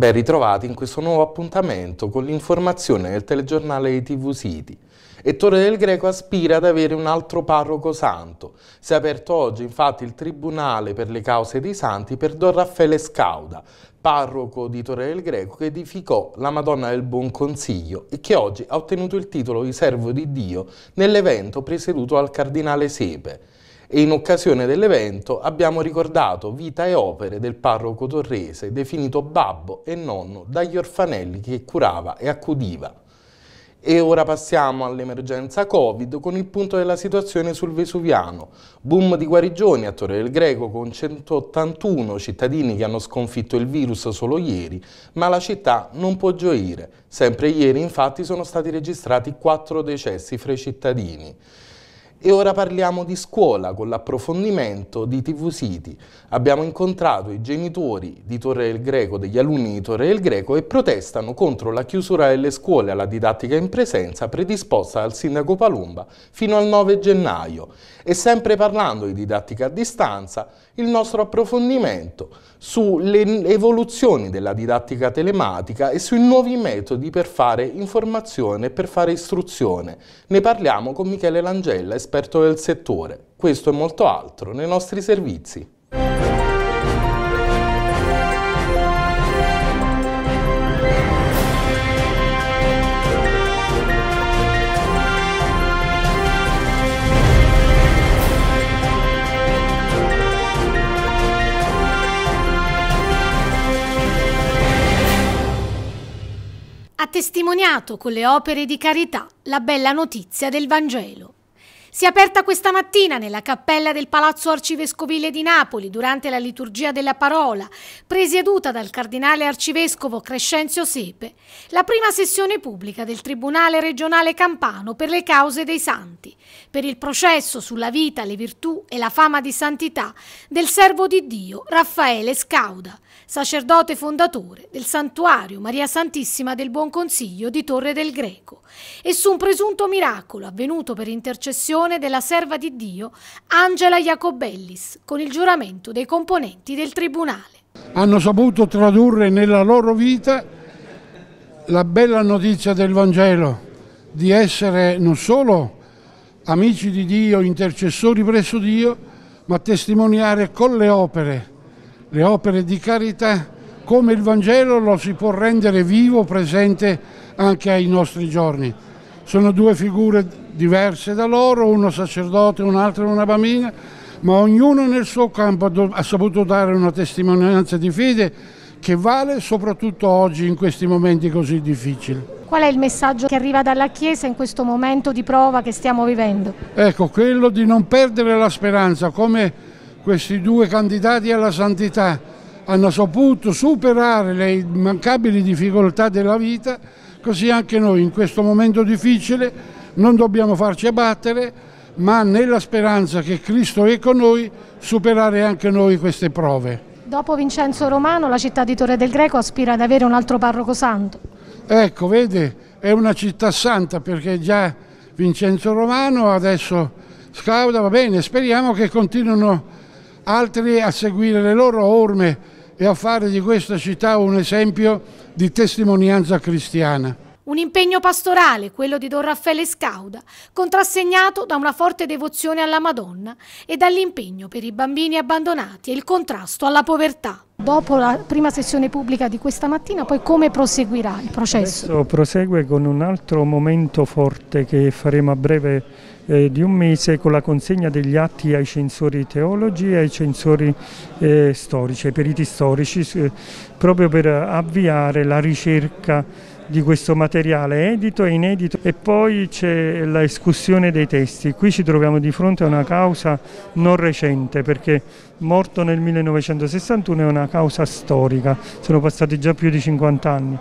Ben ritrovati in questo nuovo appuntamento con l'informazione del telegiornale di TV City. E del Greco aspira ad avere un altro parroco santo. Si è aperto oggi infatti il Tribunale per le cause dei santi per Don Raffaele Scauda, parroco di Torre del Greco che edificò la Madonna del Buon Consiglio e che oggi ha ottenuto il titolo di servo di Dio nell'evento presieduto dal cardinale Sepe e in occasione dell'evento abbiamo ricordato vita e opere del parroco torrese, definito babbo e nonno dagli orfanelli che curava e accudiva. E ora passiamo all'emergenza Covid con il punto della situazione sul Vesuviano. Boom di guarigioni a Torre del Greco con 181 cittadini che hanno sconfitto il virus solo ieri, ma la città non può gioire. Sempre ieri infatti sono stati registrati 4 decessi fra i cittadini. E ora parliamo di scuola con l'approfondimento di TV City. Abbiamo incontrato i genitori di Torre del Greco, degli alunni di Torre del Greco e protestano contro la chiusura delle scuole alla didattica in presenza predisposta dal sindaco Palumba fino al 9 gennaio. E sempre parlando di didattica a distanza, il nostro approfondimento sulle evoluzioni della didattica telematica e sui nuovi metodi per fare informazione e per fare istruzione. Ne parliamo con Michele Langella, esperto del settore. Questo e molto altro nei nostri servizi. Ha testimoniato con le opere di carità la bella notizia del Vangelo. Si è aperta questa mattina nella cappella del Palazzo Arcivescovile di Napoli durante la liturgia della parola, presieduta dal cardinale arcivescovo Crescenzio Sepe, la prima sessione pubblica del Tribunale regionale campano per le cause dei santi, per il processo sulla vita, le virtù e la fama di santità del servo di Dio Raffaele Scauda, sacerdote fondatore del santuario Maria Santissima del Buon Consiglio di Torre del Greco, e su un presunto miracolo avvenuto per intercessione della serva di Dio Angela Jacobellis, con il giuramento dei componenti del tribunale. Hanno saputo tradurre nella loro vita la bella notizia del Vangelo di essere non solo amici di Dio, intercessori presso Dio, ma testimoniare con le opere le opere di carità, come il Vangelo lo si può rendere vivo, presente anche ai nostri giorni. Sono due figure diverse da loro, uno sacerdote, un altro una bambina, ma ognuno nel suo campo ha saputo dare una testimonianza di fede che vale soprattutto oggi in questi momenti così difficili. Qual è il messaggio che arriva dalla Chiesa in questo momento di prova che stiamo vivendo? Ecco, quello di non perdere la speranza, come questi due candidati alla santità hanno saputo superare le immancabili difficoltà della vita, così anche noi in questo momento difficile non dobbiamo farci abbattere, ma nella speranza che Cristo è con noi, superare anche noi queste prove. Dopo Vincenzo Romano, la città di Torre del Greco aspira ad avere un altro parroco santo. Ecco, vede, è una città santa perché già Vincenzo Romano, adesso Scauda, va bene, speriamo che continuino altri a seguire le loro orme e a fare di questa città un esempio di testimonianza cristiana. Un impegno pastorale, quello di Don Raffaele Scauda, contrassegnato da una forte devozione alla Madonna e dall'impegno per i bambini abbandonati e il contrasto alla povertà. Dopo la prima sessione pubblica di questa mattina, poi come proseguirà il processo? Adesso prosegue con un altro momento forte che faremo a breve eh, di un mese con la consegna degli atti ai censori teologi e ai censori eh, storici, ai periti storici, eh, proprio per avviare la ricerca di questo materiale edito e inedito e poi c'è la escussione dei testi. Qui ci troviamo di fronte a una causa non recente perché morto nel 1961 è una causa storica, sono passati già più di 50 anni.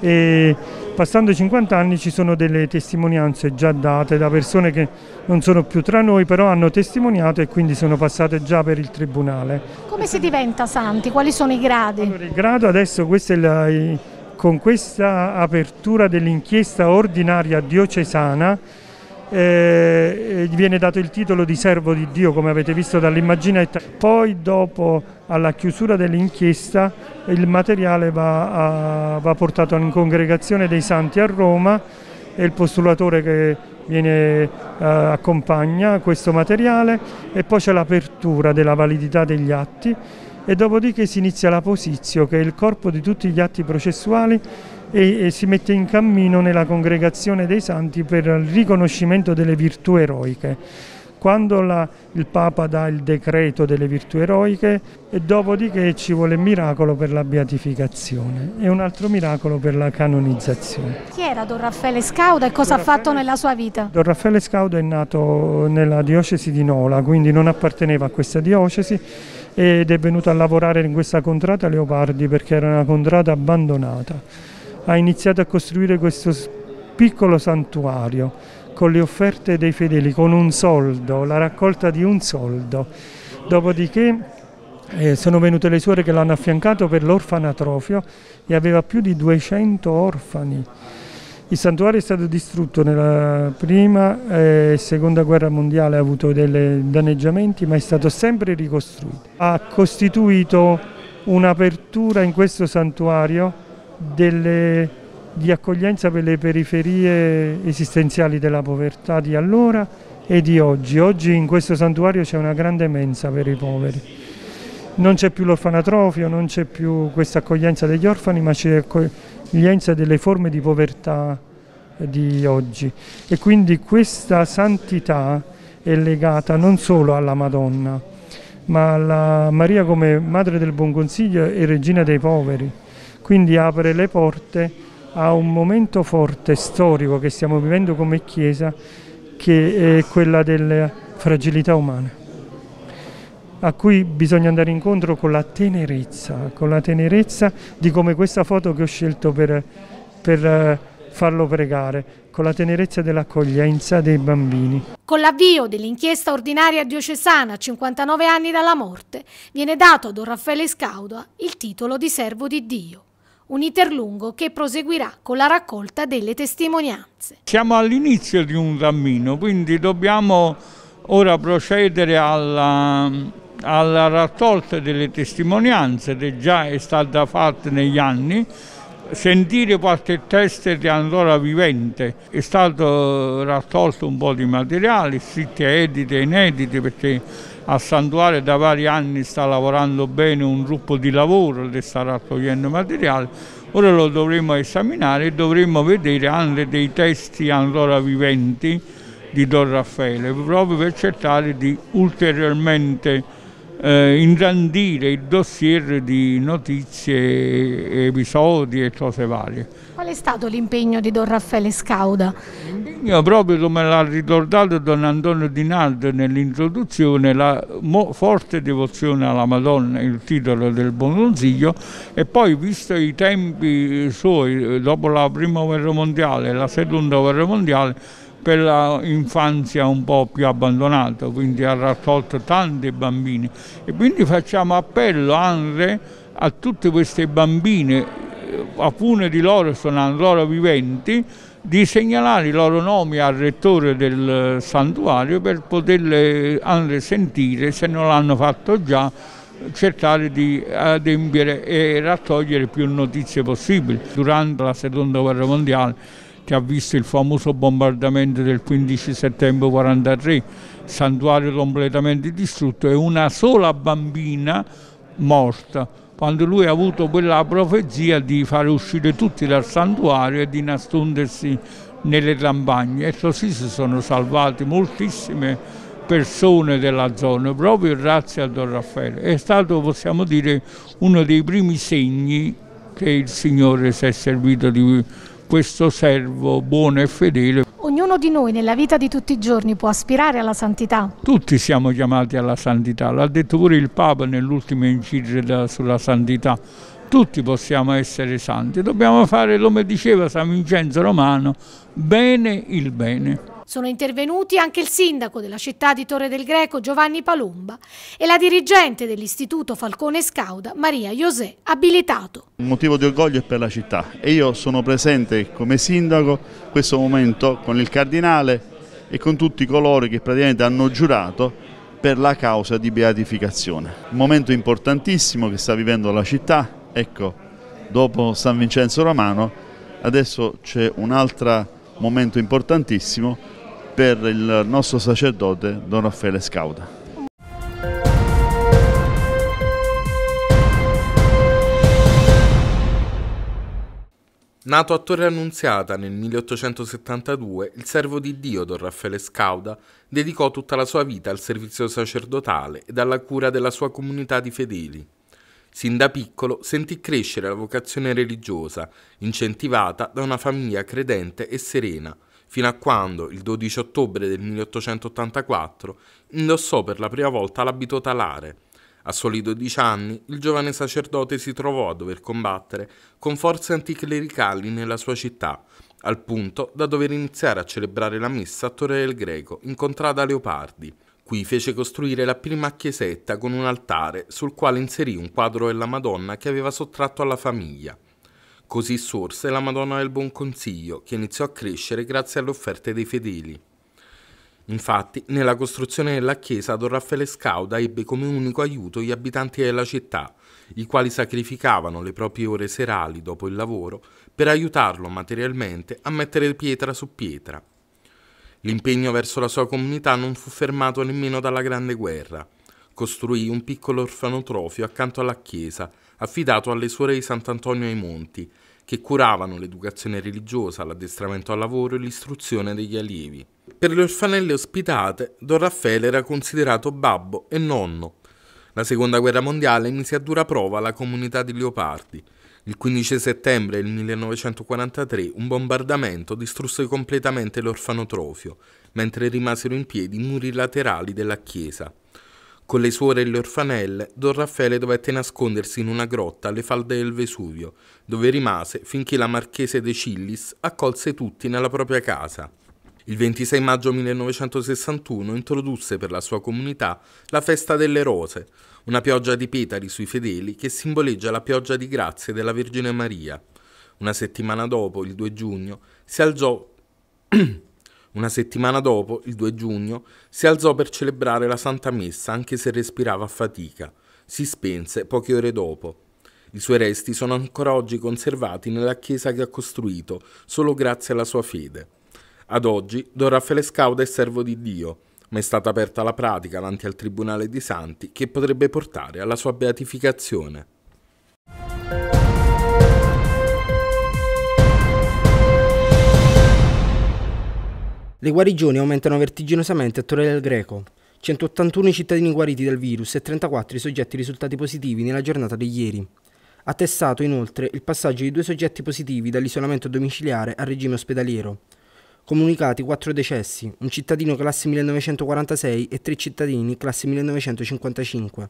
E passando i 50 anni ci sono delle testimonianze già date da persone che non sono più tra noi però hanno testimoniato e quindi sono passate già per il tribunale. Come si diventa santi? Quali sono i gradi? Allora, il grado adesso questo è la, con questa apertura dell'inchiesta ordinaria diocesana eh, viene dato il titolo di servo di Dio come avete visto dall'immaginetta. Poi dopo alla chiusura dell'inchiesta il materiale va, a, va portato in congregazione dei santi a Roma e il postulatore che viene, eh, accompagna questo materiale e poi c'è l'apertura della validità degli atti e dopodiché si inizia la posizio che è il corpo di tutti gli atti processuali e, e si mette in cammino nella congregazione dei santi per il riconoscimento delle virtù eroiche. Quando la, il Papa dà il decreto delle virtù eroiche e dopodiché ci vuole il miracolo per la beatificazione e un altro miracolo per la canonizzazione. Chi era Don Raffaele Scauda e cosa Don ha fatto nella sua vita? Don Raffaele Scauda è nato nella diocesi di Nola, quindi non apparteneva a questa diocesi ed è venuto a lavorare in questa contrata Leopardi perché era una contrata abbandonata ha iniziato a costruire questo piccolo santuario con le offerte dei fedeli, con un soldo, la raccolta di un soldo. Dopodiché eh, sono venute le suore che l'hanno affiancato per l'orfanatrofio e aveva più di 200 orfani. Il santuario è stato distrutto nella prima e seconda guerra mondiale, ha avuto dei danneggiamenti, ma è stato sempre ricostruito. Ha costituito un'apertura in questo santuario delle, di accoglienza per le periferie esistenziali della povertà di allora e di oggi. Oggi in questo santuario c'è una grande mensa per i poveri. Non c'è più l'orfanatrofio, non c'è più questa accoglienza degli orfani, ma c'è accoglienza delle forme di povertà di oggi. E quindi questa santità è legata non solo alla Madonna, ma alla Maria come Madre del Buon Consiglio e Regina dei Poveri quindi apre le porte a un momento forte storico che stiamo vivendo come Chiesa che è quella delle fragilità umane a cui bisogna andare incontro con la tenerezza, con la tenerezza di come questa foto che ho scelto per, per eh, farlo pregare, con la tenerezza dell'accoglienza dei bambini. Con l'avvio dell'inchiesta ordinaria diocesana a 59 anni dalla morte, viene dato a Don Raffaele Scauda il titolo di servo di Dio un iter lungo che proseguirà con la raccolta delle testimonianze. Siamo all'inizio di un cammino, quindi dobbiamo ora procedere alla, alla raccolta delle testimonianze che già è stata fatta negli anni, sentire qualche test di ancora vivente. È stato raccolto un po' di materiali, scritte edite e inedite, perché al santuario da vari anni sta lavorando bene un gruppo di lavoro che sta raccogliendo materiale, ora lo dovremo esaminare e dovremo vedere anche dei testi ancora viventi di Don Raffaele, proprio per cercare di ulteriormente eh, ingrandire il dossier di notizie, episodi e cose varie. Qual è stato l'impegno di Don Raffaele Scauda? L'impegno proprio come l'ha ricordato Don Antonio Di Naldo nell'introduzione, la forte devozione alla Madonna, il titolo del buon consiglio e poi visto i tempi suoi dopo la prima guerra mondiale e la seconda guerra mondiale per l'infanzia un po' più abbandonata, quindi ha raccolto tanti bambini e quindi facciamo appello anche a tutte queste bambine, alcune di loro sono ancora viventi, di segnalare i loro nomi al rettore del santuario per poterle anche sentire, se non l'hanno fatto già, cercare di adempiere e raccogliere più notizie possibili. Durante la seconda guerra mondiale che ha visto il famoso bombardamento del 15 settembre 1943, santuario completamente distrutto e una sola bambina morta, quando lui ha avuto quella profezia di fare uscire tutti dal santuario e di nascondersi nelle campagne e così si sono salvate moltissime persone della zona proprio grazie a Don Raffaele. È stato, possiamo dire, uno dei primi segni che il Signore si è servito di questo servo buono e fedele. Ognuno di noi nella vita di tutti i giorni può aspirare alla santità? Tutti siamo chiamati alla santità, l'ha detto pure il Papa nell'ultima enciclica sulla santità. Tutti possiamo essere santi, dobbiamo fare, come diceva San Vincenzo Romano, bene il bene. Sono intervenuti anche il sindaco della città di Torre del Greco Giovanni Palumba e la dirigente dell'Istituto Falcone Scauda Maria José Abilitato. Un motivo di orgoglio è per la città e io sono presente come sindaco in questo momento con il cardinale e con tutti coloro che praticamente hanno giurato per la causa di beatificazione. Un momento importantissimo che sta vivendo la città, ecco, dopo San Vincenzo Romano, adesso c'è un altro momento importantissimo per il nostro sacerdote Don Raffaele Scauda. Nato a Torre Annunziata nel 1872, il servo di Dio Don Raffaele Scauda dedicò tutta la sua vita al servizio sacerdotale ed alla cura della sua comunità di fedeli. Sin da piccolo sentì crescere la vocazione religiosa, incentivata da una famiglia credente e serena, fino a quando, il 12 ottobre del 1884, indossò per la prima volta l'abito talare, a soli 12 anni, il giovane sacerdote si trovò a dover combattere con forze anticlericali nella sua città, al punto da dover iniziare a celebrare la messa a Torre del Greco, in contrada Leopardi. Qui fece costruire la prima chiesetta con un altare sul quale inserì un quadro della Madonna che aveva sottratto alla famiglia. Così sorse la Madonna del Buon Consiglio, che iniziò a crescere grazie alle offerte dei fedeli. Infatti, nella costruzione della chiesa Don Raffaele Scauda ebbe come unico aiuto gli abitanti della città, i quali sacrificavano le proprie ore serali dopo il lavoro per aiutarlo materialmente a mettere pietra su pietra. L'impegno verso la sua comunità non fu fermato nemmeno dalla Grande Guerra. Costruì un piccolo orfanotrofio accanto alla chiesa, affidato alle suore di Sant'Antonio ai Monti, che curavano l'educazione religiosa, l'addestramento al lavoro e l'istruzione degli allievi. Per le orfanelle ospitate, Don Raffaele era considerato babbo e nonno. La seconda guerra mondiale mise a dura prova la comunità di Leopardi. Il 15 settembre del 1943 un bombardamento distrusse completamente l'orfanotrofio, mentre rimasero in piedi i muri laterali della chiesa. Con le suore e le orfanelle, Don Raffaele dovette nascondersi in una grotta alle falde del Vesuvio, dove rimase finché la marchese De Cillis accolse tutti nella propria casa. Il 26 maggio 1961 introdusse per la sua comunità la festa delle rose, una pioggia di petali sui fedeli che simboleggia la pioggia di grazie della Vergine Maria. Una settimana dopo, il 2 giugno, si alzò Una settimana dopo, il 2 giugno, si alzò per celebrare la Santa Messa anche se respirava a fatica. Si spense poche ore dopo. I suoi resti sono ancora oggi conservati nella chiesa che ha costruito, solo grazie alla sua fede. Ad oggi Don Raffaele Scauda è servo di Dio, ma è stata aperta la pratica davanti al Tribunale dei Santi che potrebbe portare alla sua beatificazione. Le guarigioni aumentano vertiginosamente a Torre del Greco. 181 i cittadini guariti dal virus e 34 i soggetti risultati positivi nella giornata di ieri. Attestato inoltre il passaggio di due soggetti positivi dall'isolamento domiciliare al regime ospedaliero. Comunicati 4 decessi, un cittadino classe 1946 e tre cittadini classe 1955.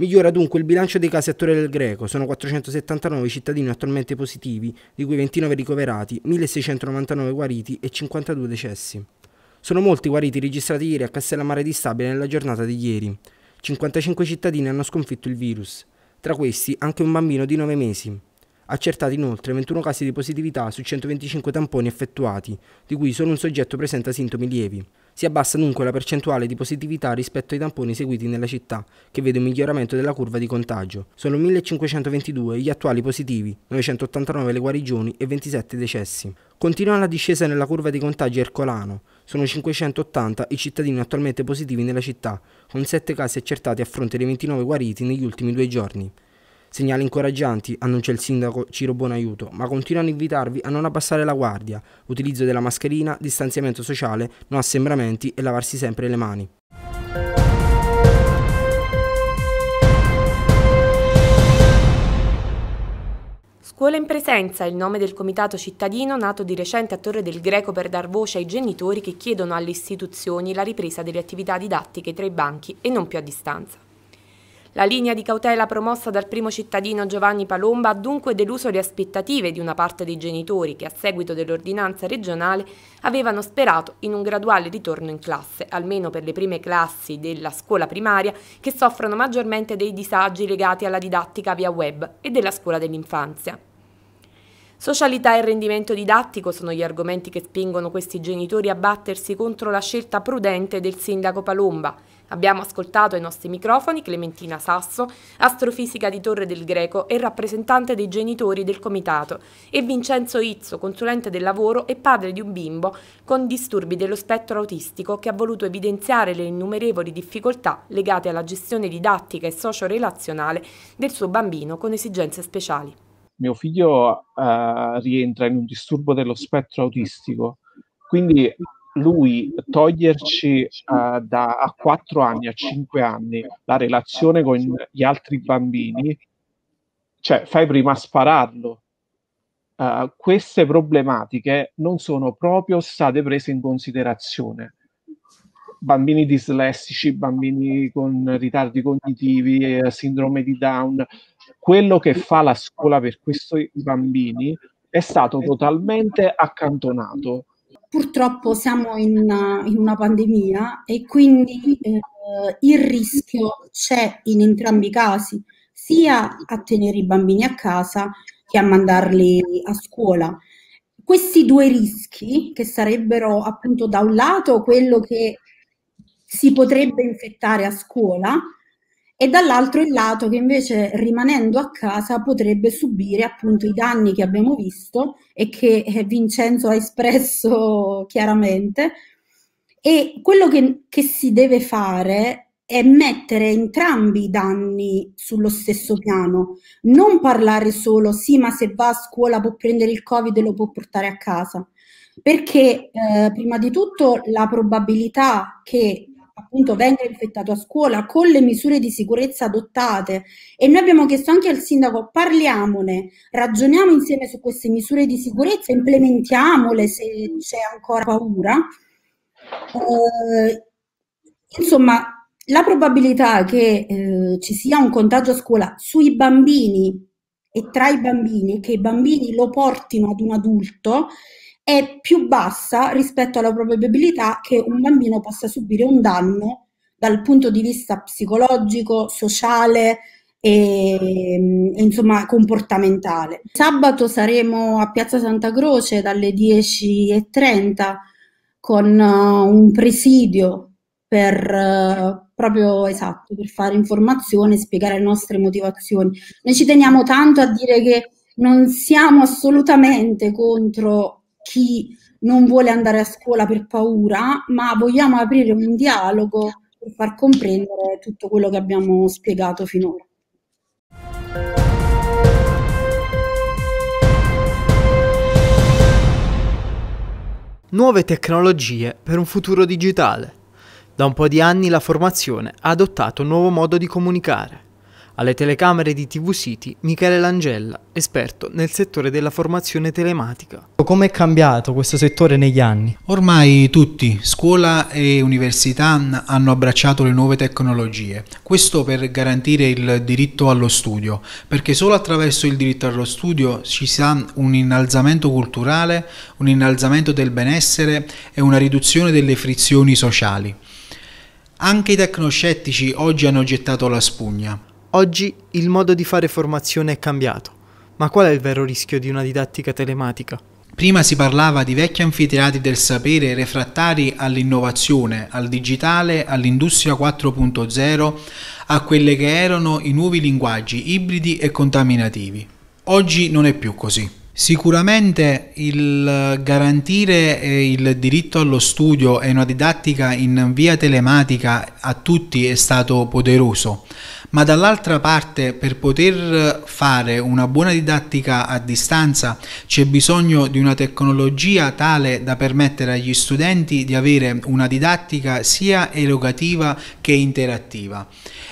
Migliora dunque il bilancio dei casi a Torre del Greco, sono 479 i cittadini attualmente positivi, di cui 29 ricoverati, 1699 guariti e 52 decessi. Sono molti guariti registrati ieri a Castellammare di Stabile nella giornata di ieri. 55 cittadini hanno sconfitto il virus, tra questi anche un bambino di 9 mesi. Accertati inoltre 21 casi di positività su 125 tamponi effettuati, di cui solo un soggetto presenta sintomi lievi. Si abbassa dunque la percentuale di positività rispetto ai tamponi seguiti nella città, che vede un miglioramento della curva di contagio. Sono 1522 gli attuali positivi, 989 le guarigioni e 27 decessi. Continua la discesa nella curva di contagio Ercolano. Sono 580 i cittadini attualmente positivi nella città, con 7 casi accertati a fronte dei 29 guariti negli ultimi due giorni. Segnali incoraggianti, annuncia il sindaco Ciro Buonaiuto, ma continuano a invitarvi a non abbassare la guardia, utilizzo della mascherina, distanziamento sociale, non assembramenti e lavarsi sempre le mani. Scuola in presenza è il nome del comitato cittadino nato di recente a Torre del Greco per dar voce ai genitori che chiedono alle istituzioni la ripresa delle attività didattiche tra i banchi e non più a distanza. La linea di cautela promossa dal primo cittadino Giovanni Palomba ha dunque deluso le aspettative di una parte dei genitori che a seguito dell'ordinanza regionale avevano sperato in un graduale ritorno in classe, almeno per le prime classi della scuola primaria che soffrono maggiormente dei disagi legati alla didattica via web e della scuola dell'infanzia. Socialità e rendimento didattico sono gli argomenti che spingono questi genitori a battersi contro la scelta prudente del sindaco Palomba. Abbiamo ascoltato ai nostri microfoni Clementina Sasso, astrofisica di Torre del Greco e rappresentante dei genitori del comitato, e Vincenzo Izzo, consulente del lavoro e padre di un bimbo con disturbi dello spettro autistico che ha voluto evidenziare le innumerevoli difficoltà legate alla gestione didattica e socio-relazionale del suo bambino con esigenze speciali. Mio figlio uh, rientra in un disturbo dello spettro autistico, quindi lui toglierci uh, da a 4 anni a 5 anni la relazione con gli altri bambini, cioè fai prima spararlo. Uh, queste problematiche non sono proprio state prese in considerazione. Bambini dislessici, bambini con ritardi cognitivi, eh, sindrome di Down, quello che fa la scuola per questi bambini è stato totalmente accantonato. Purtroppo siamo in una, in una pandemia e quindi eh, il rischio c'è in entrambi i casi, sia a tenere i bambini a casa che a mandarli a scuola. Questi due rischi, che sarebbero appunto da un lato quello che si potrebbe infettare a scuola, e dall'altro il lato che invece rimanendo a casa potrebbe subire appunto i danni che abbiamo visto e che eh, Vincenzo ha espresso chiaramente. E quello che, che si deve fare è mettere entrambi i danni sullo stesso piano, non parlare solo sì, ma se va a scuola può prendere il Covid e lo può portare a casa. Perché eh, prima di tutto la probabilità che appunto venga infettato a scuola con le misure di sicurezza adottate e noi abbiamo chiesto anche al sindaco parliamone, ragioniamo insieme su queste misure di sicurezza, implementiamole se c'è ancora paura. Eh, insomma, la probabilità che eh, ci sia un contagio a scuola sui bambini e tra i bambini che i bambini lo portino ad un adulto è più bassa rispetto alla probabilità che un bambino possa subire un danno dal punto di vista psicologico, sociale e, e insomma comportamentale. Sabato saremo a Piazza Santa Croce dalle 10.30 con uh, un presidio per uh, proprio esatto, per fare informazione e spiegare le nostre motivazioni. Noi ci teniamo tanto a dire che non siamo assolutamente contro chi non vuole andare a scuola per paura, ma vogliamo aprire un dialogo per far comprendere tutto quello che abbiamo spiegato finora. Nuove tecnologie per un futuro digitale. Da un po' di anni la formazione ha adottato un nuovo modo di comunicare alle telecamere di TV City Michele Langella, esperto nel settore della formazione telematica. Come è cambiato questo settore negli anni? Ormai tutti, scuola e università, hanno abbracciato le nuove tecnologie. Questo per garantire il diritto allo studio, perché solo attraverso il diritto allo studio ci sa un innalzamento culturale, un innalzamento del benessere e una riduzione delle frizioni sociali. Anche i tecnoscettici oggi hanno gettato la spugna. Oggi il modo di fare formazione è cambiato, ma qual è il vero rischio di una didattica telematica? Prima si parlava di vecchi anfiteatri del sapere refrattari all'innovazione, al digitale, all'industria 4.0, a quelle che erano i nuovi linguaggi ibridi e contaminativi. Oggi non è più così. Sicuramente il garantire eh, il diritto allo studio e una didattica in via telematica a tutti è stato poderoso, ma dall'altra parte per poter fare una buona didattica a distanza c'è bisogno di una tecnologia tale da permettere agli studenti di avere una didattica sia erogativa che interattiva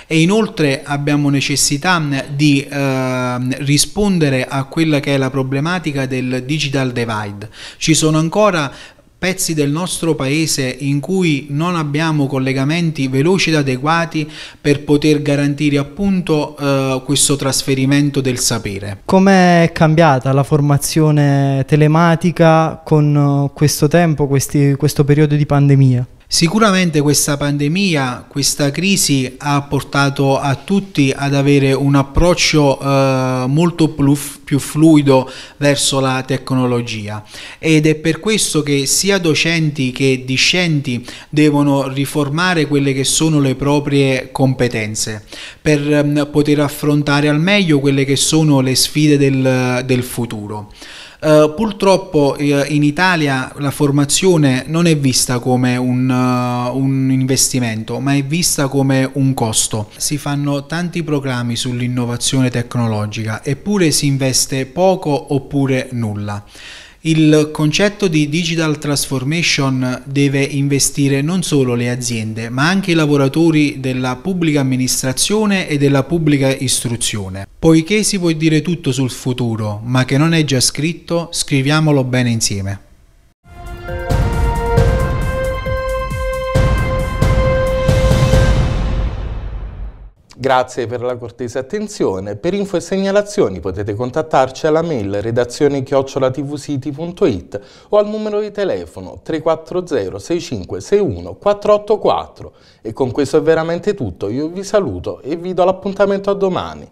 e inoltre abbiamo necessità di eh, rispondere a quella che è la problematica del digital divide. Ci sono ancora pezzi del nostro paese in cui non abbiamo collegamenti veloci ed adeguati per poter garantire appunto eh, questo trasferimento del sapere. Come è cambiata la formazione telematica con eh, questo tempo, questi, questo periodo di pandemia? Sicuramente questa pandemia, questa crisi ha portato a tutti ad avere un approccio eh, molto più fluido verso la tecnologia ed è per questo che sia docenti che discenti devono riformare quelle che sono le proprie competenze per eh, poter affrontare al meglio quelle che sono le sfide del, del futuro. Uh, purtroppo uh, in Italia la formazione non è vista come un, uh, un, investimento, ma è vista come un costo. Si fanno tanti programmi sull'innovazione tecnologica, eppure si investe poco oppure nulla. Il concetto di digital transformation deve investire non solo le aziende, ma anche i lavoratori della pubblica amministrazione e della pubblica istruzione. Poiché si può dire tutto sul futuro, ma che non è già scritto, scriviamolo bene insieme. Grazie per la cortese attenzione. Per info e segnalazioni potete contattarci alla mail redazione chiocciolatvsiti.it o al numero di telefono 340 6561 484. E con questo è veramente tutto. Io vi saluto e vi do l'appuntamento a domani.